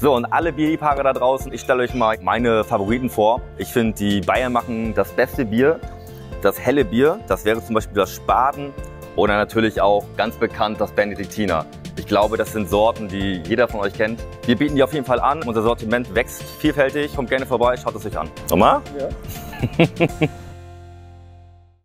So, und alle Bierliebhaber da draußen, ich stelle euch mal meine Favoriten vor. Ich finde, die Bayern machen das beste Bier, das helle Bier. Das wäre zum Beispiel das Spaten oder natürlich auch ganz bekannt das Benediktiner. Ich glaube, das sind Sorten, die jeder von euch kennt. Wir bieten die auf jeden Fall an. Unser Sortiment wächst vielfältig. Kommt gerne vorbei, schaut es euch an. Nochmal? Ja.